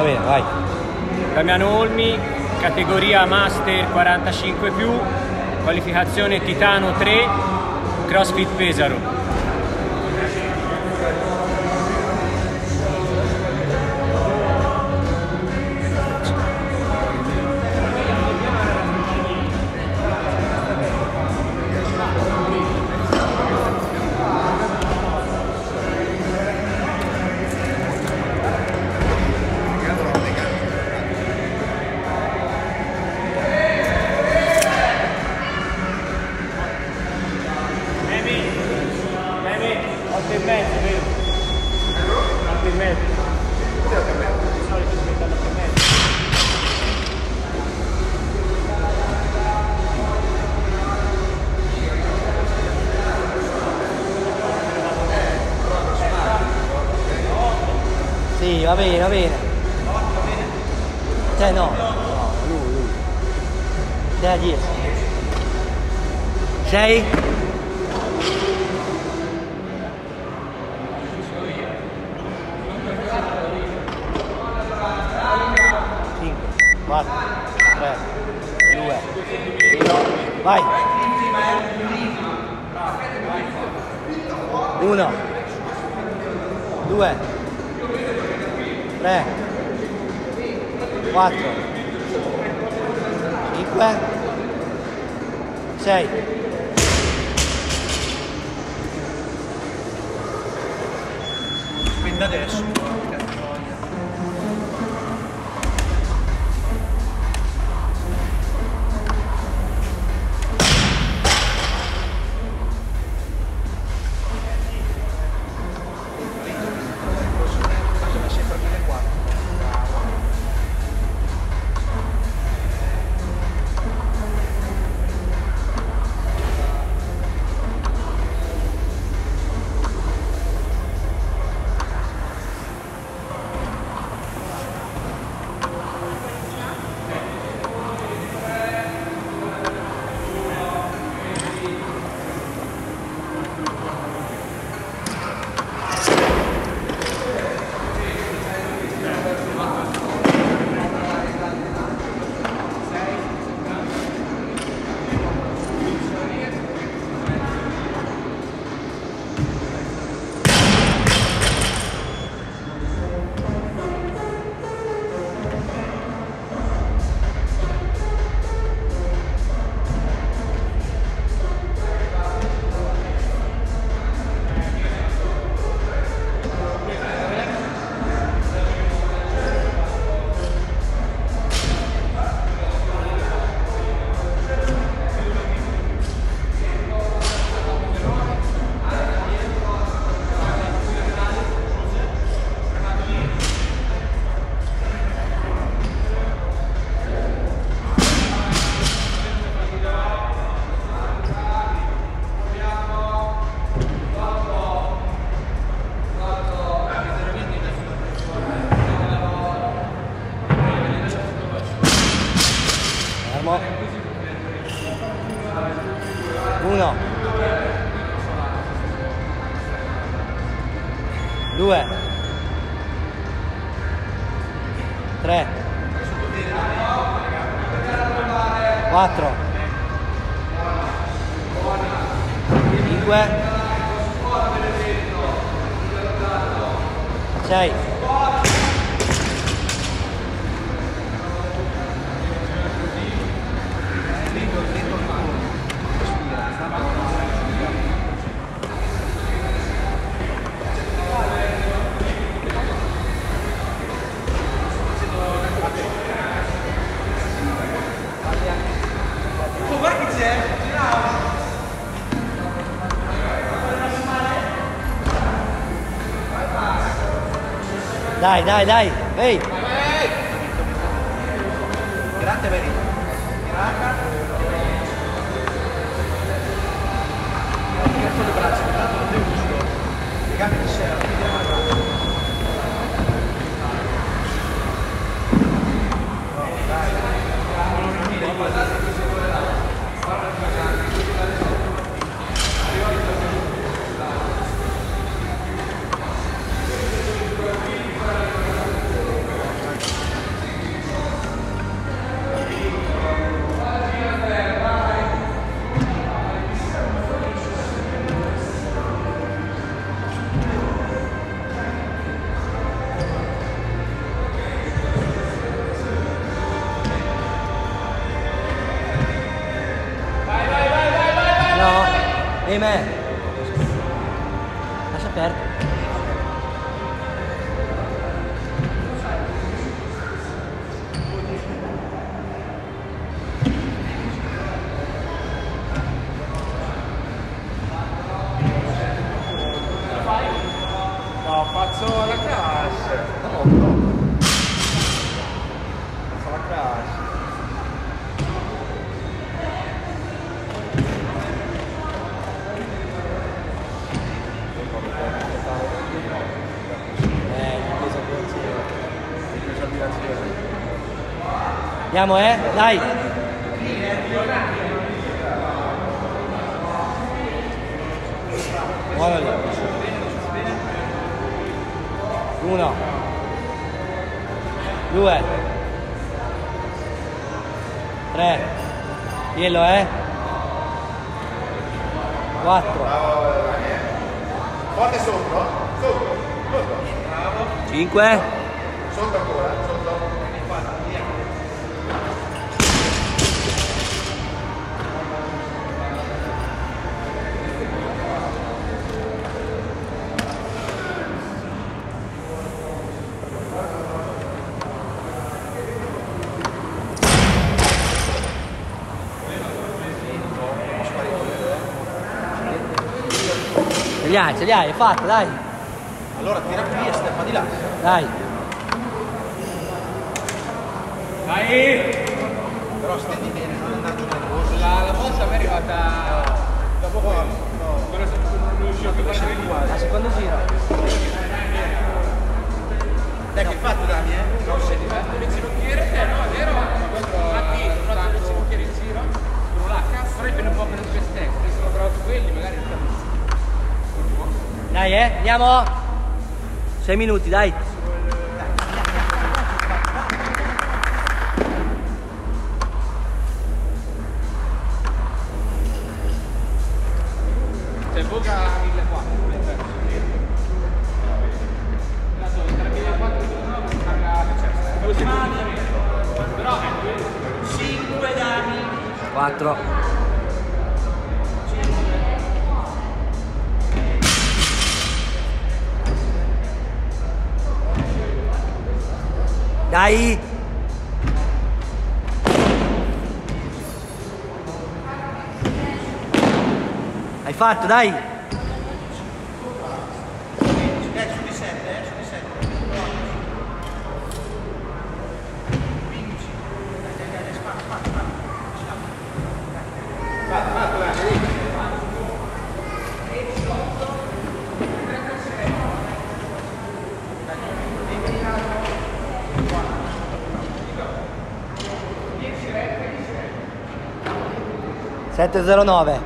Va bene, vai. Damiano Olmi, categoria Master 45 qualificazione Titano 3, CrossFit Pesaro. Va bene, va bene. Te no. No, lui, lui. Te a 10. 6? 5, 4, 3, 2, 1, vai! 1, 2, 3, 4, 5, 6. Quindi adesso Fermo. Uno. Due. Tre. Quattro. Cinque. Sei. Dai, dai, dai, ehi! Grazie per Amen. Acha perto. Andiamo eh? Dai. Muovili. Uno. Due. Tre. Dillo eh? Quattro. Forte sotto, sotto, sotto. Cinque. Sotto ancora, li hai, ce li hai, è fatta, dai. Allora tira qui e Stefano di là. Dai. Dai! Però stendi bene, non andare nervoso. La, la mossa mi è arrivata Dopo qua. quando non riuscivo più a fare Al secondo giro. Dai, che hai fatto Dani, eh? Non sei diverso il ginocchiere? Eh no, è vero. Dai, eh, andiamo. Sei minuti, dai. Cioè, Boga 1400. Adesso, tra 1400 e paga due secondi. Però è 5 danni. Quattro. Dai. Hai fatto, dai. Sette zero nove.